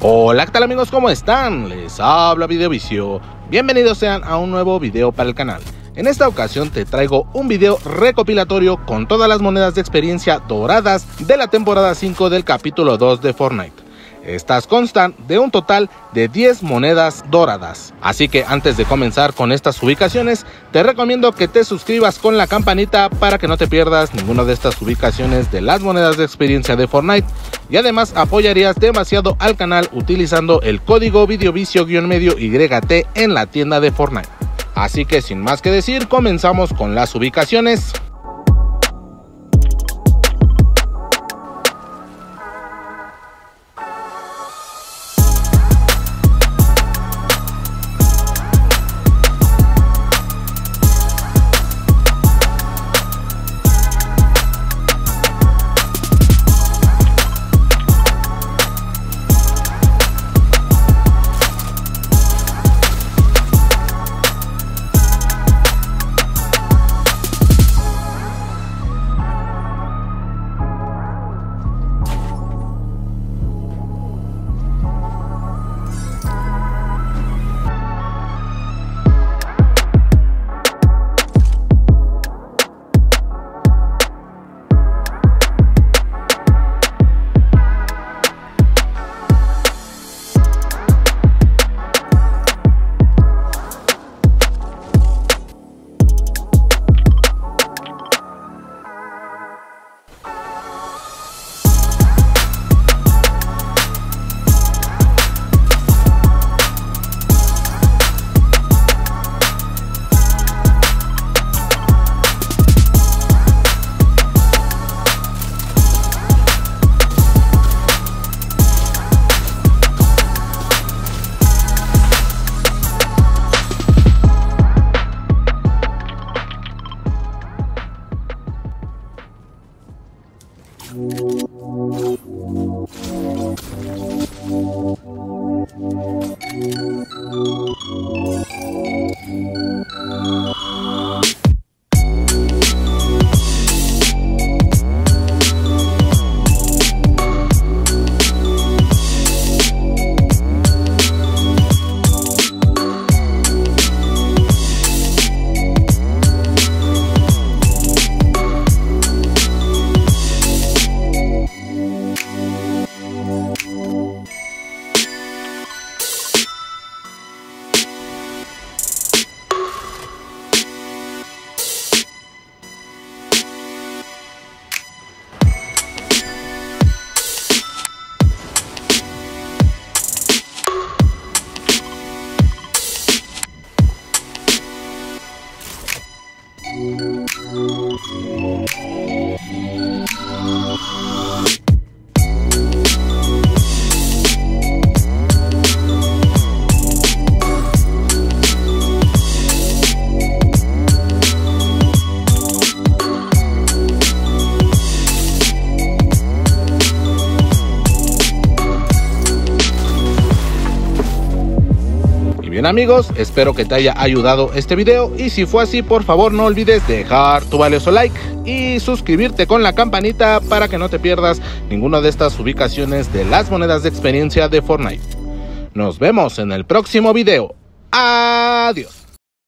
Hola, ¿qué tal amigos? ¿Cómo están? Les habla Videovicio. Bienvenidos sean a un nuevo video para el canal. En esta ocasión te traigo un video recopilatorio con todas las monedas de experiencia doradas de la temporada 5 del capítulo 2 de Fortnite. Estas constan de un total de 10 monedas doradas. Así que antes de comenzar con estas ubicaciones, te recomiendo que te suscribas con la campanita para que no te pierdas ninguna de estas ubicaciones de las monedas de experiencia de Fortnite y además apoyarías demasiado al canal utilizando el código videovicio-medio YT en la tienda de Fortnite. Así que sin más que decir, comenzamos con las ubicaciones. Bien amigos, espero que te haya ayudado este video y si fue así por favor no olvides dejar tu valioso like y suscribirte con la campanita para que no te pierdas ninguna de estas ubicaciones de las monedas de experiencia de Fortnite. Nos vemos en el próximo video. Adiós.